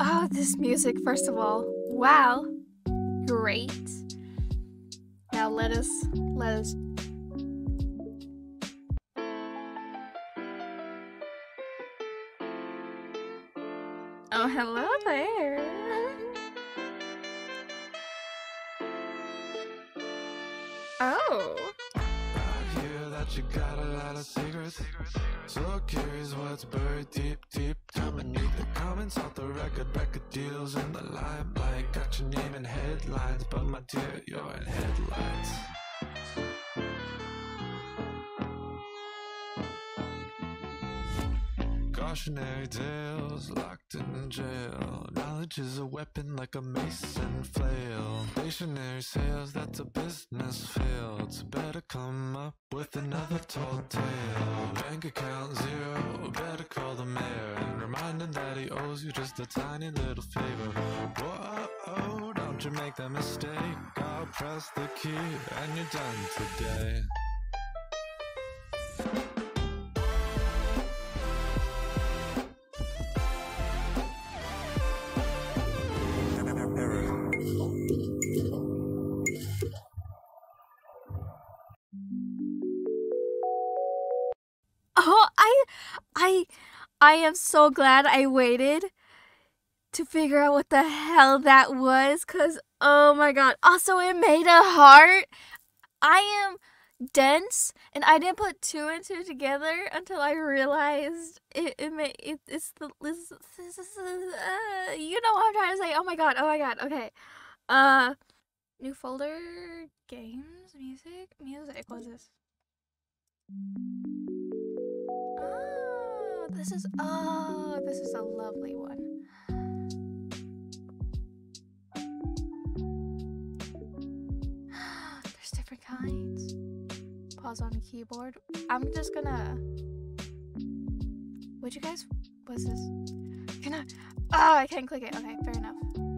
Oh, this music, first of all. Wow. Great. Now let us let us Oh, hello there. You got a lot of secrets. So curious what's buried deep, deep down beneath the comments off the record. Record deals in the limelight. Got your name in headlines, but my dear, you're in headlights. Cautionary tales locked in jail. Knowledge is a weapon like a mason flail. Stationary sales, that's a business fail. So better come up with another tall tale. Bank account zero, better call the mayor and remind him that he owes you just a tiny little favor. Whoa, don't you make that mistake. I'll press the key and you're done today. Am so glad I waited to figure out what the hell that was cuz oh my god. Also, it made a heart. I am dense and I didn't put two and two together until I realized it it, made, it it's the this, this, this, uh, you know what I'm trying to say. Oh my god. Oh my god. Okay. Uh new folder games music music what's this? This is oh, this is a lovely one. There's different kinds. Pause on the keyboard. I'm just gonna. Would you guys? What's this? Can I? Oh, I can't click it. Okay, fair enough.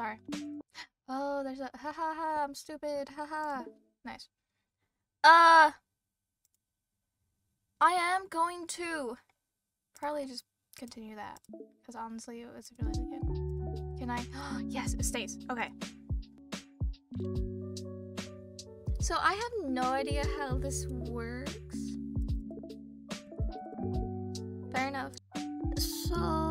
Sorry. Oh, there's a ha ha ha. I'm stupid. Ha ha. Nice. Uh, I am going to probably just continue that because honestly, it was really good. Can I? yes, it stays. Okay. So I have no idea how this works. Fair enough. So.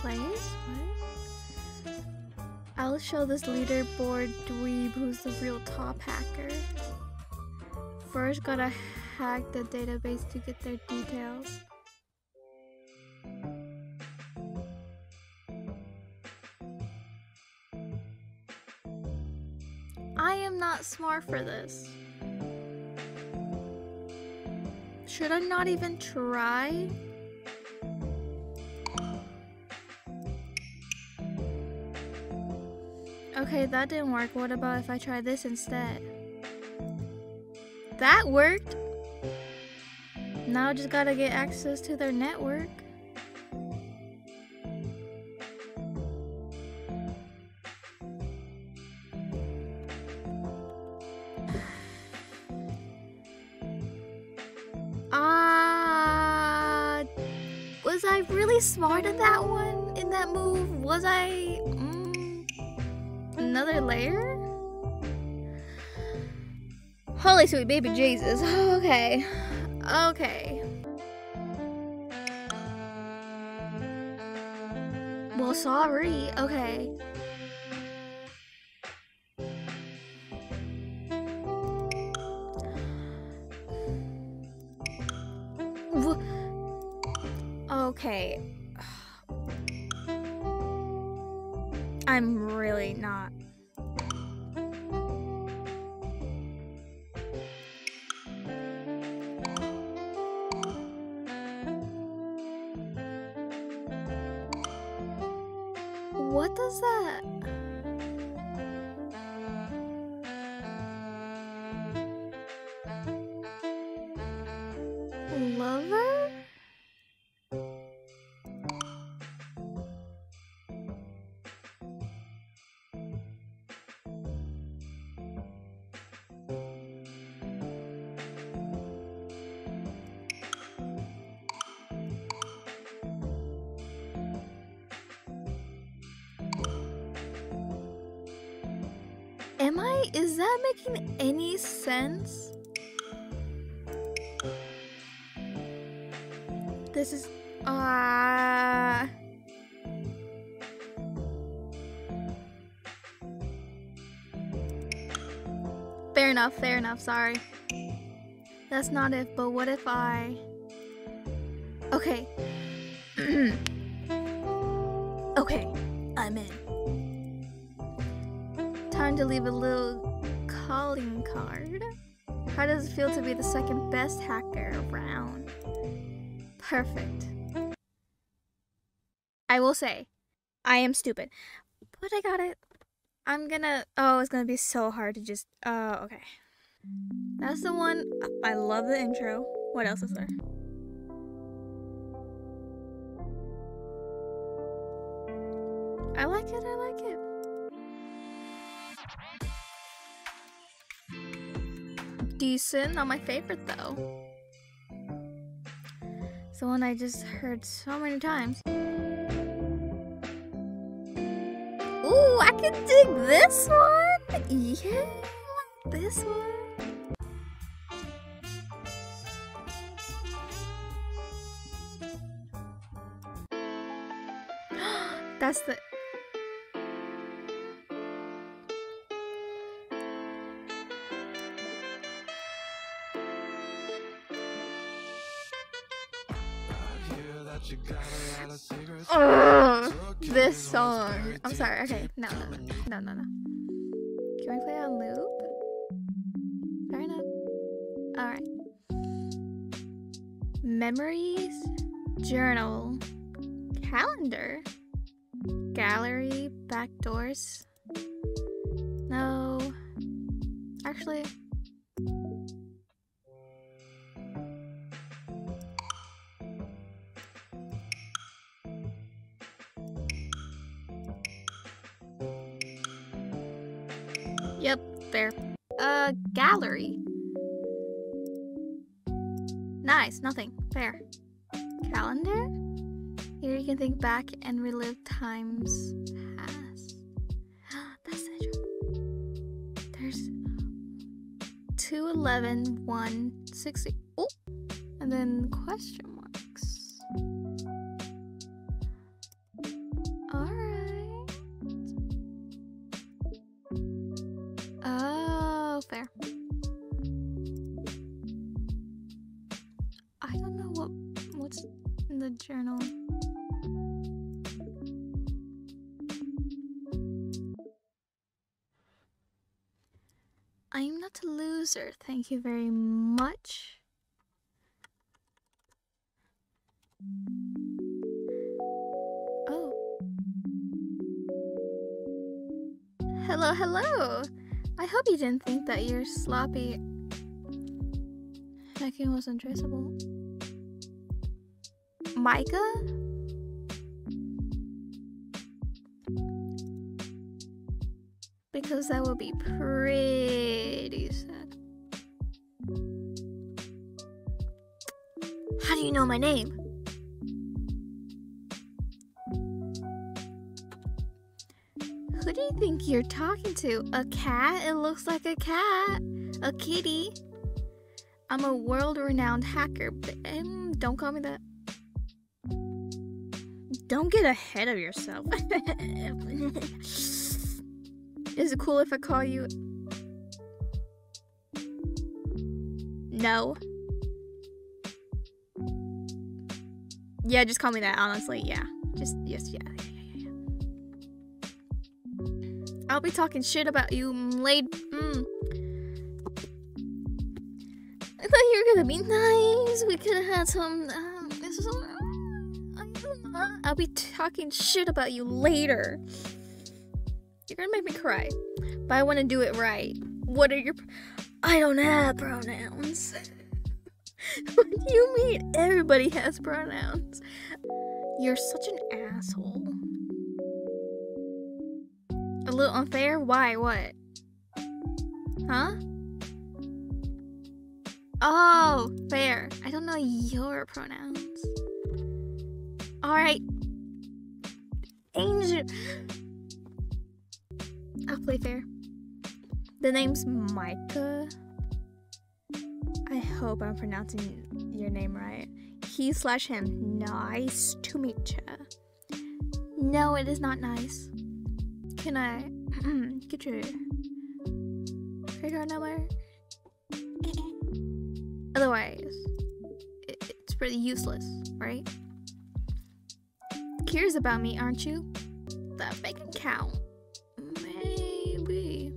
Play it? What? I'll show this leaderboard dweeb who's the real top hacker. First, gotta hack the database to get their details. I am not smart for this. Should I not even try? Okay, that didn't work. What about if I try this instead? That worked! Now I just gotta get access to their network. Ah, was I really smart in that one? In that move? Was I? Another layer? Holy sweet baby Jesus. Okay. Okay. Well, sorry. Okay. Okay. I'm really not. Sense? This is. Uh. Fair enough, fair enough, sorry. That's not if, but what if I. Okay. okay, I'm in. Time to leave a little calling card. How does it feel to be the second best hacker around? Perfect. I will say, I am stupid, but I got it. I'm gonna. Oh, it's gonna be so hard to just. Oh, okay. That's the one. I love the intro. What else is there? I like it. I like it. Decent. Not my favorite though. It's the one I just heard so many times. Ooh, I can dig this one. Yeah, this one. That's the. Ugh, this song. I'm sorry. Okay, no, no, no, no, no. Can we play on loop? Fair enough. All right. Memories, journal, calendar, gallery, back doors. No. Actually, nothing. Fair. Calendar? Here you can think back and relive times past. That's the There's 211, 160. Oh! And then question marks. Alright. Oh, fair. Journal. I'm not a loser. Thank you very much. Oh. Hello, hello. I hope you didn't think that your sloppy hacking was untraceable. Micah? Because that would be pretty sad. How do you know my name? Who do you think you're talking to? A cat? It looks like a cat. A kitty. I'm a world renowned hacker, but um, don't call me that. Don't get ahead of yourself. Is it cool if I call you? No. Yeah, just call me that, honestly. Yeah. Just, yes, yeah. yeah, yeah, yeah. I'll be talking shit about you late. Mm. I thought you were gonna be nice. We could have had some. Um, I'll be talking shit about you later. You're gonna make me cry, but I want to do it right. What are your? I don't have pronouns. what do you mean? Everybody has pronouns. You're such an asshole. A little unfair? Why? What? Huh? Oh, fair. I don't know your pronouns. Alright. Angel. I'll play fair. The name's Micah. I hope I'm pronouncing your name right. He slash him. Nice to meet ya. No, it is not nice. Can I get your credit card number? Otherwise, it's pretty useless, right? Curious about me, aren't you? The bank count. Maybe.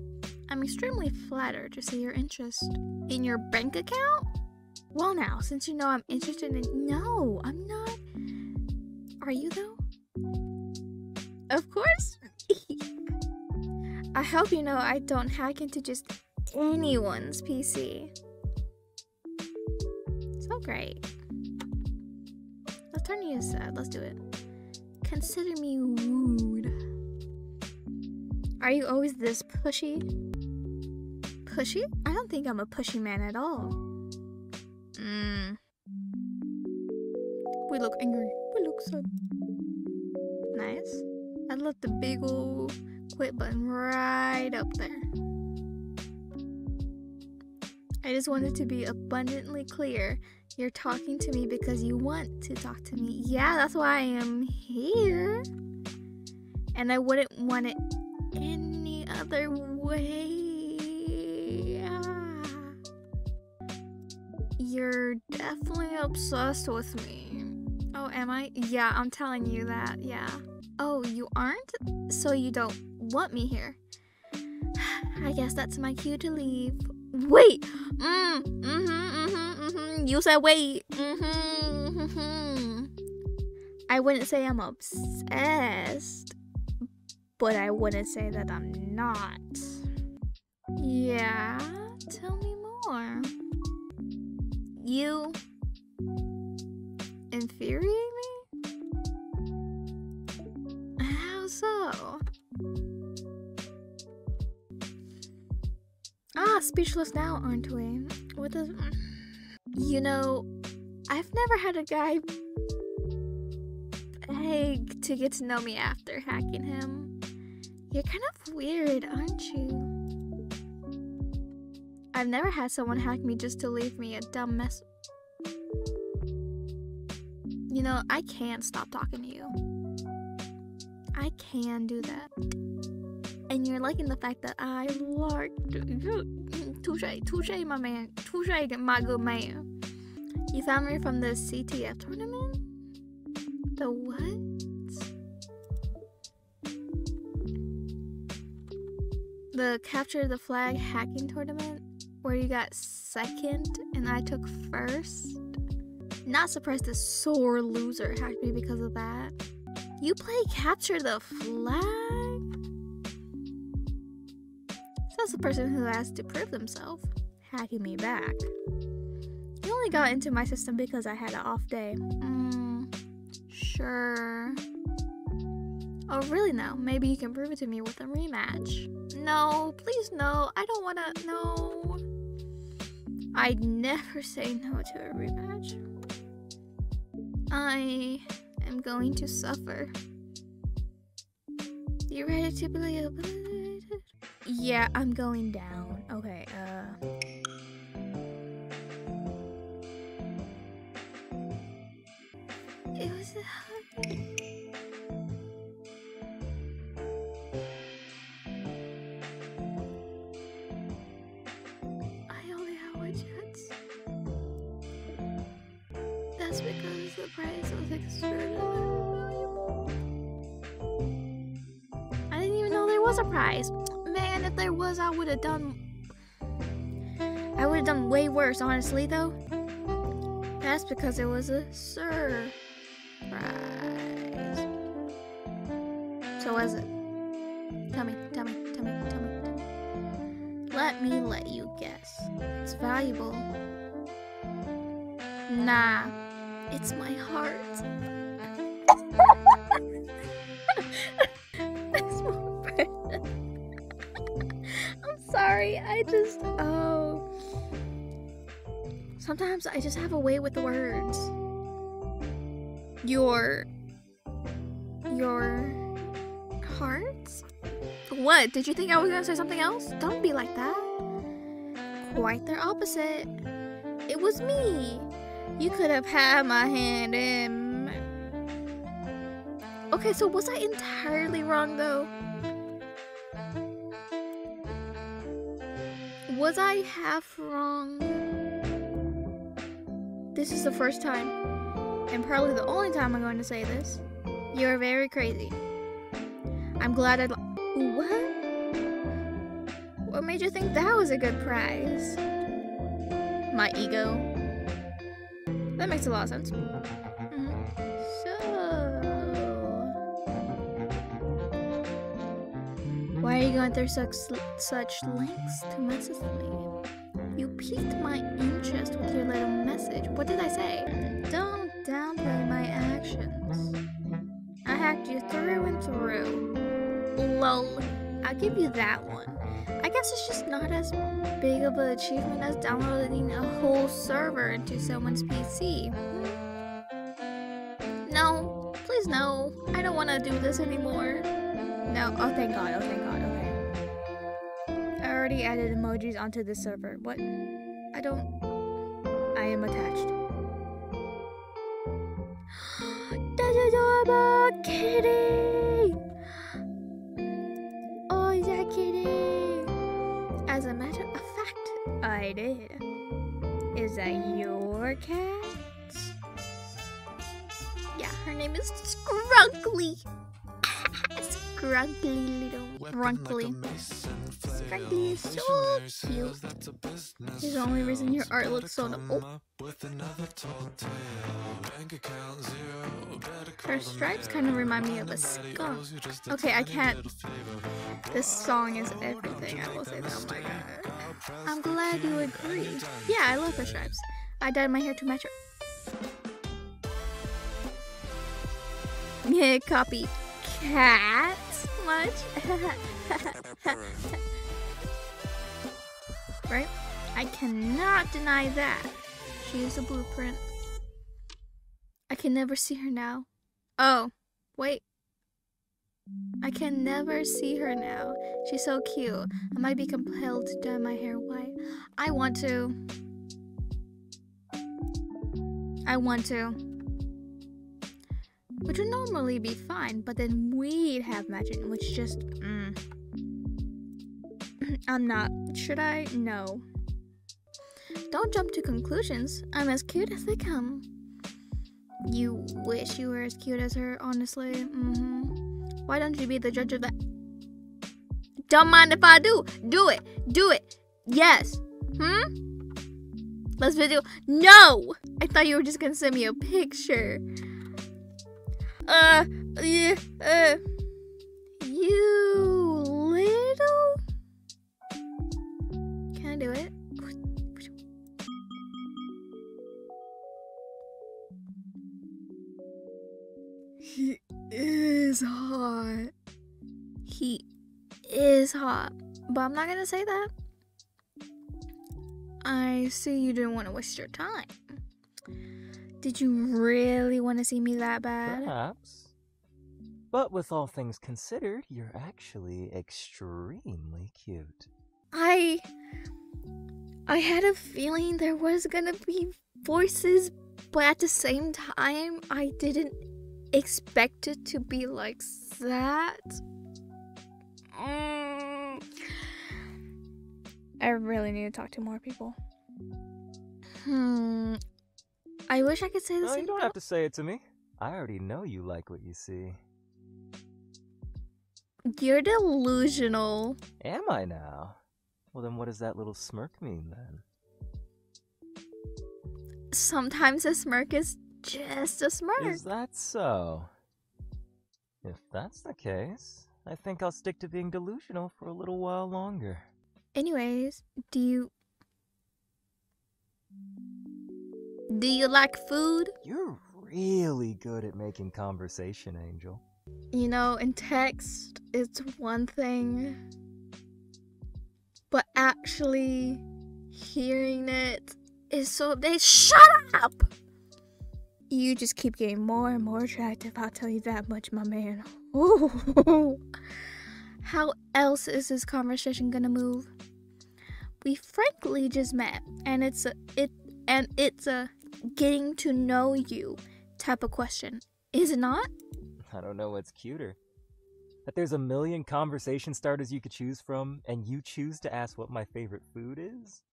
I'm extremely flattered to see your interest in your bank account. Well, now, since you know I'm interested in. No, I'm not. Are you, though? Of course. I hope you know I don't hack into just anyone's PC. So great. Let's turn you aside. Let's do it. Consider me rude. Are you always this pushy? Pushy? I don't think I'm a pushy man at all. Mm. We look angry. We look sad. Nice. I left the big old quit button right up there. I just wanted to be abundantly clear. You're talking to me because you want to talk to me. Yeah, that's why I am here. And I wouldn't want it any other way. You're definitely obsessed with me. Oh, am I? Yeah, I'm telling you that. Yeah. Oh, you aren't? So you don't want me here. I guess that's my cue to leave. Wait! Mm, mm-hmm, mm-hmm, mm-hmm. You said wait. Mm-hmm, mm-hmm. I wouldn't say I'm obsessed, but I wouldn't say that I'm not. Yeah, tell me more. You infuriate me? How so? Ah, speechless now, aren't we? What does. You know, I've never had a guy beg to get to know me after hacking him. You're kind of weird, aren't you? I've never had someone hack me just to leave me a dumb mess. You know, I can't stop talking to you. I can do that. And you're liking the fact that I like touche, touche, my man, touche, my good man. You found me from the CTF tournament. The what? The capture the flag hacking tournament where you got second and I took first. Not surprised this sore loser hacked me because of that. You play capture the flag? Says the person who has to prove themselves, hacking me back. He only got into my system because I had an off day. Mm, sure. Oh, really now? Maybe you can prove it to me with a rematch. No, please no. I don't wanna. No. I'd never say no to a rematch. I am going to suffer. You ready to believe? Yeah, I'm going down. Okay, uh. It was. I only have one chance. That's because the prize was extraordinarily valuable. I didn't even know there was a prize. There was, I would have done. I would have done way worse, honestly, though. That's because it was a surprise. So was it? Tell me, tell me, tell me, tell me. Let me let you guess. It's valuable. Nah, it's my heart. Sorry, I just, oh. Sometimes I just have a way with the words. Your. Your. Heart? What? Did you think I was gonna say something else? Don't be like that. Quite the opposite. It was me. You could have had my hand in. Okay, so was I entirely wrong though? Was I half wrong? This is the first time, and probably the only time I'm going to say this. You're very crazy. I'm glad I. What? What made you think that was a good prize? My ego. That makes a lot of sense. Are you going through such such lengths to message me? You piqued my interest with your little message. What did I say? Don't downplay my actions. I hacked you through and through. Lol. I'll give you that one. I guess it's just not as big of an achievement as downloading a whole server into someone's PC. No, please no. I don't want to do this anymore. No. Oh, thank God. Oh, thank God. Okay. I already added emojis onto this server. What? I don't. I am attached. That's adorable, kitty. Oh, is that kitty? As a matter of fact, I did. Is that your cat? Yeah, her name is Scrunkly. Scrunkly little Scrunkly. Scrunkly is so cute. He's the only reason your art looks so. Oh, her stripes kind of remind me of a skunk. Okay, I can't. This song is everything. I will say that. Oh my god. I'm glad you agree. Yeah, I love her stripes. I dyed my hair to match her. Yeah, copy cat much. right? I cannot deny that. She is a blueprint. I can never see her now. Oh, wait. I can never see her now. She's so cute. I might be compelled to dye my hair white. I want to. I want to. Which would normally be fine, but then we'd have matching, which just. Mm. I'm not. Should I? No. Don't jump to conclusions. I'm as cute as they come. You wish you were as cute as her, honestly. hmm Why don't you be the judge of that? Don't mind if I do. Do it. Do it. Yes. Hmm? Let's video. No! I thought you were just gonna send me a picture. Uh, yeah, uh. You little. Can I do it? He is hot. He is hot. But I'm not gonna say that. I see you didn't want to waste your time. Did you really want to see me that bad? Perhaps. But with all things considered, you're actually extremely cute. I I had a feeling there was gonna be voices, but at the same time, I didn't expect it to be like that. Mm. I really need to talk to more people. Hmm. I wish I could say the No, same. you don't have to say it to me. I already know you like what you see. You're delusional. Am I now? Well, then what does that little smirk mean then? Sometimes a smirk is just a smirk. Is that so? If that's the case, I think I'll stick to being delusional for a little while longer. Anyways, do you Do you like food? You're really good at making conversation, Angel. You know, in text, it's one thing, but actually hearing it is so. They shut up! You just keep getting more and more attractive, I'll tell you that much, my man. Ooh. How else is this conversation gonna move? We frankly just met, and it's a it and it's a getting to know you type of question, is it not? I don't know what's cuter. That there's a million conversation starters you could choose from, and you choose to ask what my favorite food is?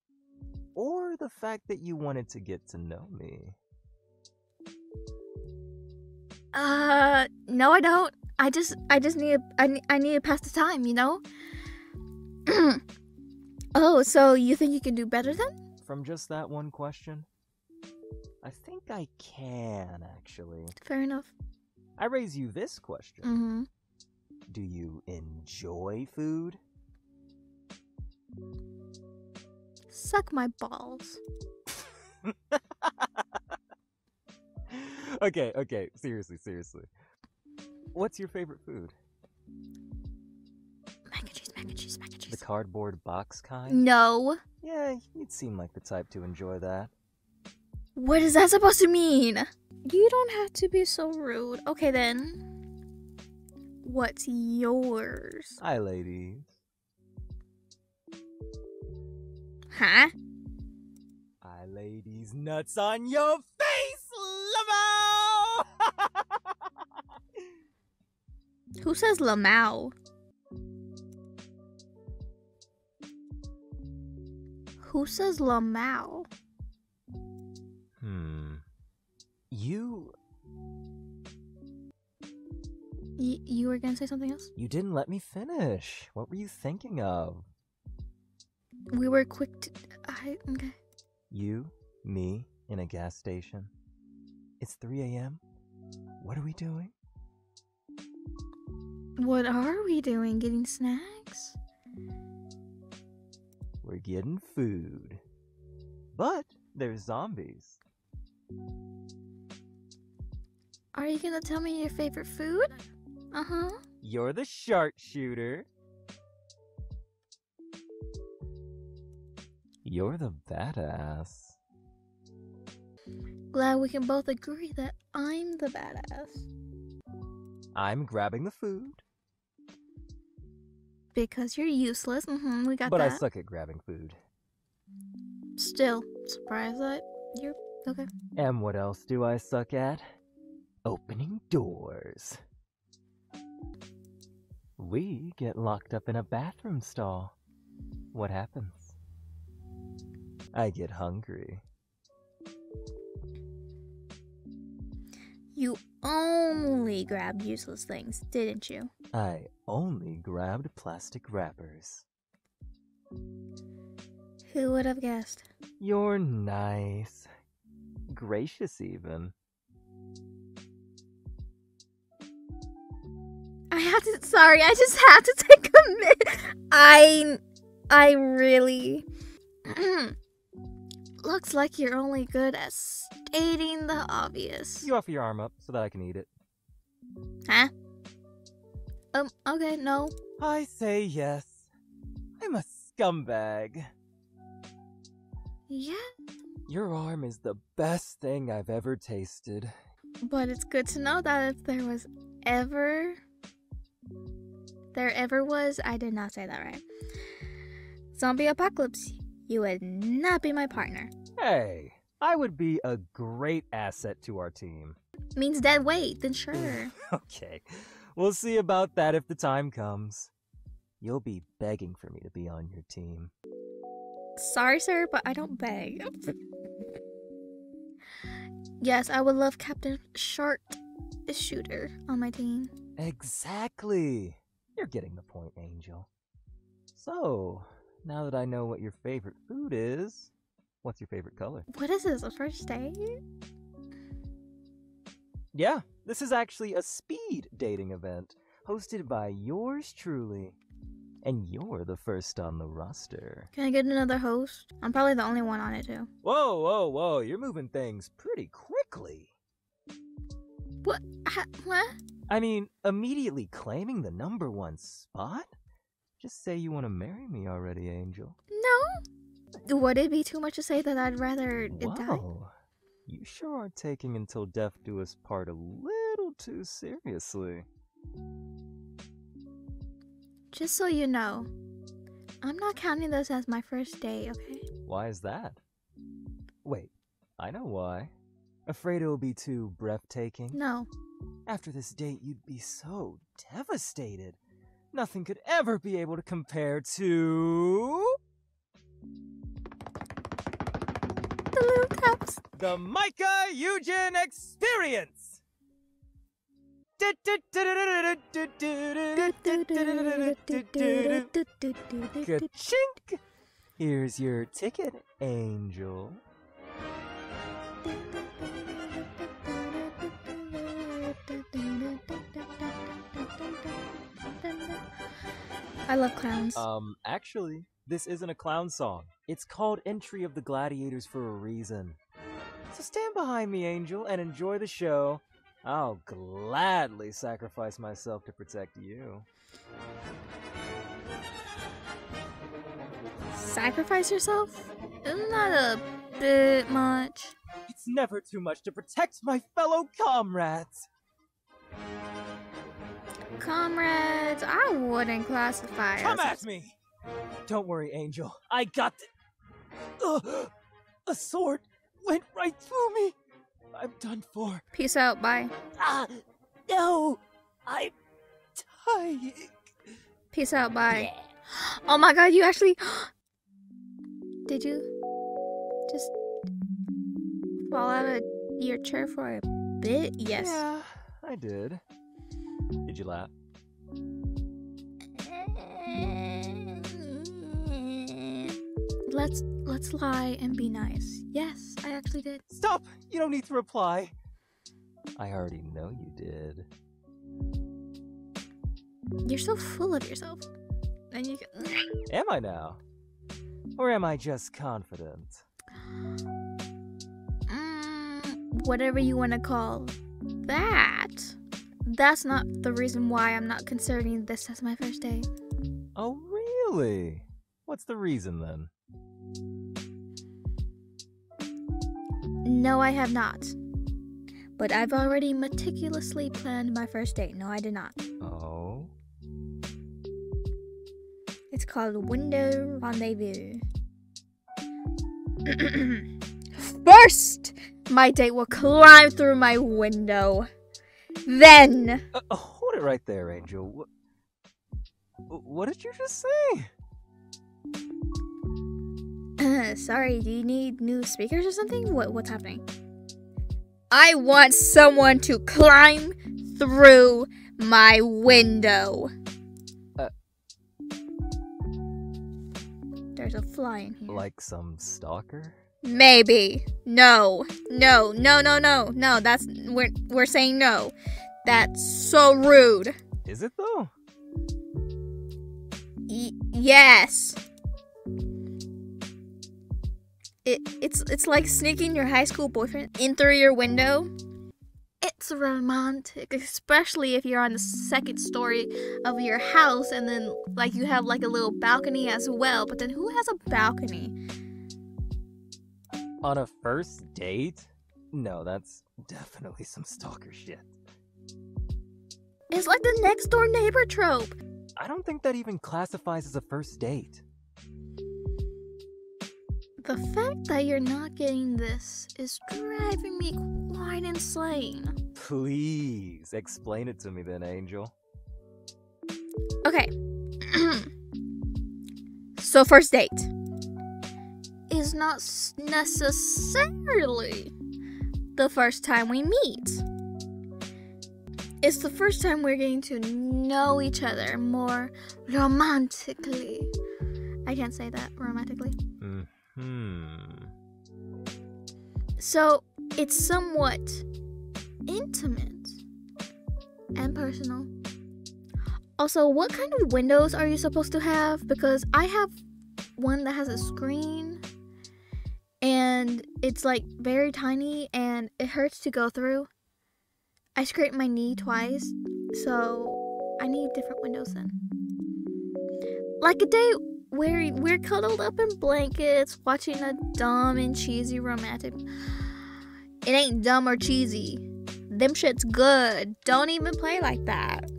Or the fact that you wanted to get to know me? Uh, no, I don't. I just, I just need, I, I need to pass the time, you know. oh, so you think you can do better then? From just that one question? I think I can, actually. Fair enough. I raise you this question Mm-hmm. Do you enjoy food? Suck my balls. okay, okay, seriously, seriously. What's your favorite food? Mac and cheese, mac and cheese, mac and The cardboard box kind? No. Yeah, you'd seem like the type to enjoy that. What is that supposed to mean? You don't have to be so rude. Okay then. What's yours? Hi, ladies. Huh? I lay these nuts on your face, Lamau! Who says Lamau? Who says Lamau? You. Y- you were gonna say something else? You didn't let me finish. What were you thinking of? We were quick to. I okay. You, me, in a gas station. It's 3 a.m. What are we doing? What are we doing? Getting snacks? We're getting food. But there's zombies. Are you gonna tell me your favorite food? Uh huh. You're the sharpshooter. You're the badass. Glad we can both agree that I'm the badass. I'm grabbing the food, Because you're useless. Mm-hmm. We got but I suck at grabbing food. Still surprised that you're okay. And what else do I suck at? Opening doors. We get locked up in a bathroom stall. What happens? I get hungry. You only grabbed useless things, didn't you? I only grabbed plastic wrappers. Who would have guessed? You're nice. Gracious, even. To. Sorry, I just have to take a minute. I, I really. Looks like you're only good at stating the obvious. You offer your arm up so that I can eat it. Huh? Um. Okay. No. I say yes. I'm a scumbag. Yeah. Your arm is the best thing I've ever tasted. But it's good to know that if there was ever. There ever was. I did not say that right. Zombie apocalypse. You would not be my partner. Hey, I would be a great asset to our team. Means dead weight. Then sure. Okay, we'll see about that if the time comes. You'll be begging for me to be on your team. Sorry, sir, but I don't beg. yes, I would love Captain Shark a Shooter on my team. Exactly. You're getting the point, Angel. So, now that I know what your favorite food is, what's your favorite color? What is this? A first date? Yeah, this is actually a speed dating event hosted by yours truly. and you're the first on the roster. Can I get another host? I'm probably the only one on it too. Whoa, whoa, whoa, you're moving things pretty quickly. What? Ha- what? I mean, immediately claiming the number one spot? Just say you want to marry me already, Angel. No. Would it be too much to say that I'd rather it die? Whoa. You sure are taking until death do us part a little too seriously. Just so you know, I'm not counting this as my first day, okay? Why is that? Wait, I know why. Afraid it'll be too breathtaking? No. After this date, you'd be so devastated. Nothing could ever be able to compare to. The little taps. The Micah Eugen Experience! Ka-chink! Here's your ticket, Angel. I love clowns. Um, actually, this isn't a clown song. It's called Entry of the Gladiators for a reason. So stand behind me, Angel, and enjoy the show. I'll gladly sacrifice myself to protect you. Sacrifice yourself? Isn't that a bit much? It's never too much to protect my fellow comrades. Comrades, I wouldn't classify Come us at me! Don't worry, Angel. I got the. Ugh, a sword went right through me. I'm done for. Peace out, bye. Ah, no! I'm dying. Peace out, bye. Oh my god, you actually. Did you just fall out of your chair for a bit? Yes. Yeah, I did. Did you laugh? Let's let's lie and be nice. Yes, I actually did. Stop! You don't need to reply. I already know you did. You're so full of yourself. And you can... Am I now? Or am I just confident? Mm, whatever you want to call that. That's not the reason why I'm not considering this as my first day. Oh, really? What's the reason then? No, I have not. But I've already meticulously planned my first date. No, I did not. Oh? It's called Window Rendezvous. First, my date will climb through my window. Then, Uh, uh, hold it right there, Angel. What, what did you just say? sorry, do you need new speakers or something? What what's happening? I want someone to climb through my window. Uh. There's a fly in here. Like some stalker? Maybe. No. No. No. No. No. No. That's we're we're saying no. That's so rude. Is it though? Y- yes. It it's it's like sneaking your high school boyfriend in through your window. It's romantic, especially if you're on the second story of your house and then like you have like a little balcony as well. But then who has a balcony? On a first date? No, that's definitely some stalker shit. It's like the next door neighbor trope. I don't think that even classifies as a first date. The fact that you're not getting this is driving me quite insane. Please explain it to me then, Angel. Okay. so, first date not necessarily the first time we meet. It's the first time we're getting to know each other more romantically. I can't say that romantically. Hmm. So, it's somewhat intimate and personal. Also, what kind of windows are you supposed to have? Because I have one that has a screen and it's like very tiny and it hurts to go through. I scraped my knee twice, so I need different windows then. Like a day where we're cuddled up in blankets watching a dumb and cheesy romantic. It ain't dumb or cheesy. Them shit's good. Don't even play like that.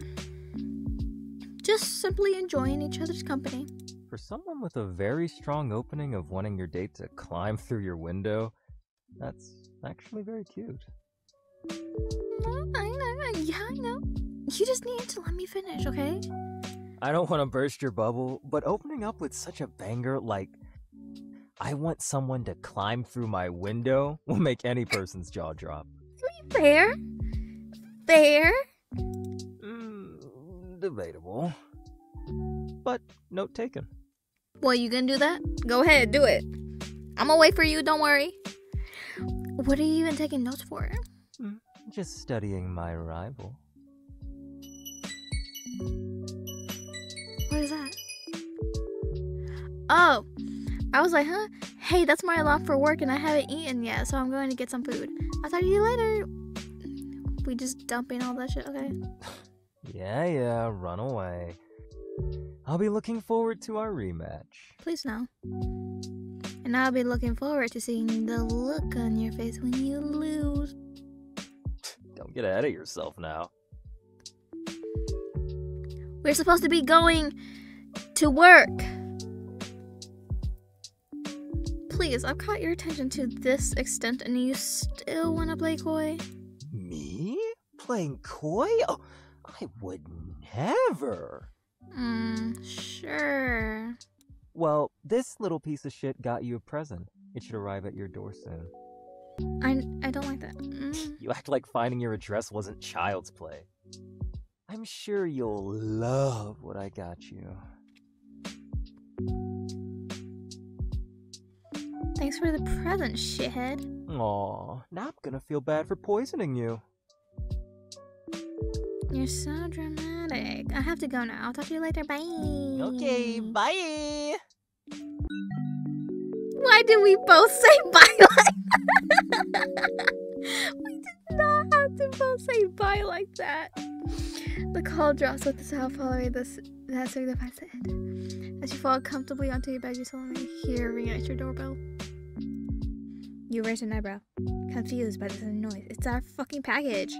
Just simply enjoying each other's company. For someone with a very strong opening of wanting your date to climb through your window, that's actually very cute. I know, yeah, I know. You just need to let me finish, okay? I don't want to burst your bubble, but opening up with such a banger like I want someone to climb through my window will make any person's jaw drop. Fair. Fair. Mm, debatable. But note taken. Well, you gonna do that? Go ahead, do it. I'm gonna wait for you, don't worry. What are you even taking notes for? Mm, just studying my rival. What is that? Oh, I was like, huh? Hey, that's my alarm for work and I haven't eaten yet, so I'm going to get some food. I'll talk to you later. We just dumping all that shit, okay? Yeah, yeah, run away. I'll be looking forward to our rematch. Please no. And I'll be looking forward to seeing the look on your face when you lose. Don't get ahead of yourself now. We're supposed to be going to work. Please, I've caught your attention to this extent and you still want to play coy? Me? Playing coy? Oh, I would never. Hmm, sure. Well, this little piece of shit got you a present. It should arrive at your door soon. I, I don't like that. Mm. You act like finding your address wasn't child's play. I'm sure you'll love what I got you. Thanks for the present, shithead. Aw, now I'm gonna feel bad for poisoning you. You're so dramatic. I have to go now. I'll talk to you later. Bye. Okay, bye! Why did we both say bye like We did not have to both say bye like that. The call drops with the sound following this that signifies the end. As you fall comfortably onto your bed, you suddenly hear ring at your doorbell. You raise an eyebrow, confused by this noise. It's our fucking package.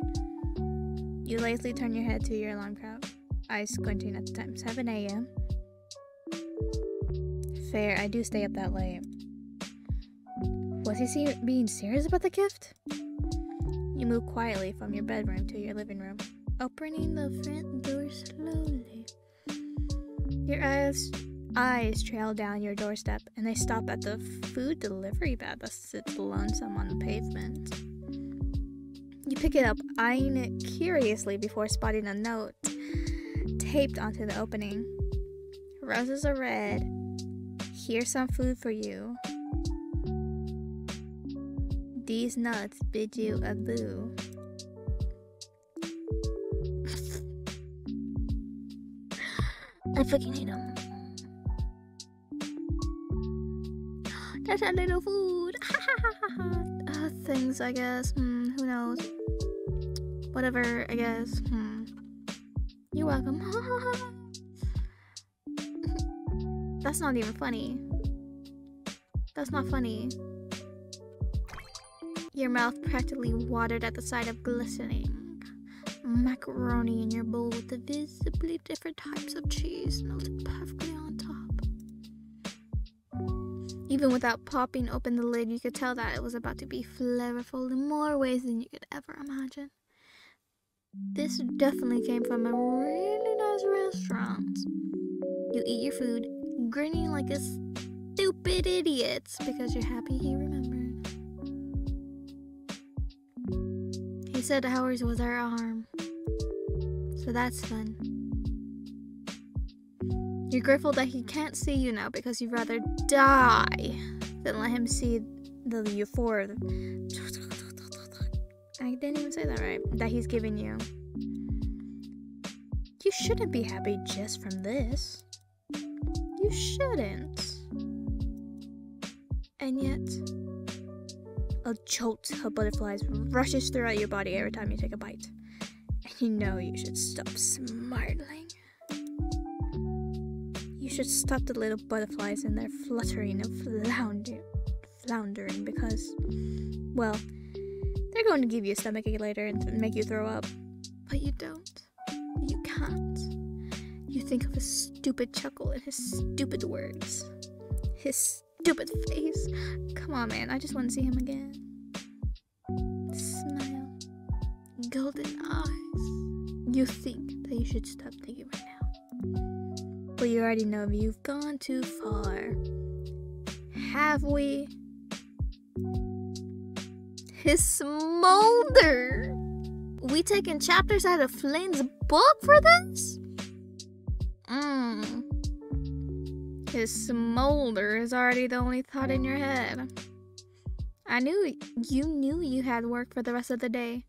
You lazily turn your head to your alarm clock, eyes squinting at the time. 7 a.m. Fair, I do stay up that late. Was he ser- being serious about the gift? You move quietly from your bedroom to your living room, opening the front door slowly. Your eyes eyes trail down your doorstep and they stop at the food delivery bag that sits lonesome on the pavement. You pick it up, eyeing it curiously before spotting a note taped onto the opening. Roses are red. Here's some food for you. These nuts bid you adieu. I fucking hate them. That's a little food. uh, things, I guess. Hmm, who knows? Whatever, I guess. Hmm. You're welcome. That's not even funny. That's not funny. Your mouth practically watered at the sight of glistening macaroni in your bowl with the visibly different types of cheese melted perfectly on top. Even without popping open the lid, you could tell that it was about to be flavorful in more ways than you could ever imagine. This definitely came from a really nice restaurant. You eat your food, grinning like a stupid idiot because you're happy he remembered. He said ours was our arm. So that's fun. You're grateful that he can't see you now because you'd rather die than let him see the euphoria. I didn't even say that right. That he's giving you. you shouldn't be happy just from this. You shouldn't. And yet, a jolt of butterflies rushes throughout your body every time you take a bite. And you know you should stop smartling. You should stop the little butterflies in their fluttering and flounder, floundering because, well, going to give you a stomachache later and make you throw up. But you don't. You can't. You think of his stupid chuckle and his stupid words. His stupid face. Come on, man. I just want to see him again. Smile. Golden eyes. You think that you should stop thinking right now. But you already know you've gone too far. Have we? His smolder. We taking chapters out of Flynn's book for this? Mmm. His smolder is already the only thought in your head. I knew you knew you had work for the rest of the day,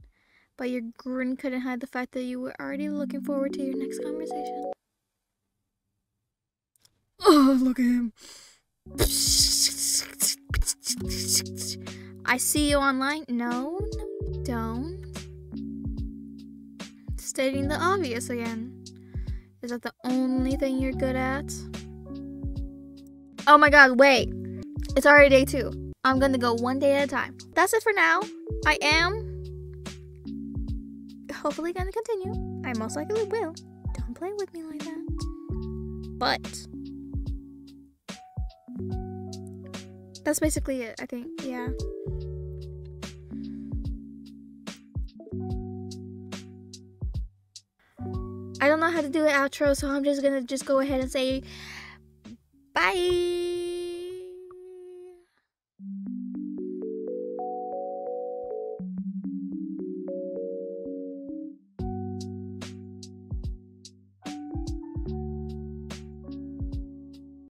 but your grin couldn't hide the fact that you were already looking forward to your next conversation. Oh, look at him. I see you online. No, no, don't. Stating the obvious again. Is that the only thing you're good at? Oh my god, wait. It's already day two. I'm gonna go one day at a time. That's it for now. I am hopefully gonna continue. I most likely will. Don't play with me like that. But that's basically it, I think. Yeah. I don't know how to do an outro, so I'm just gonna just go ahead and say bye.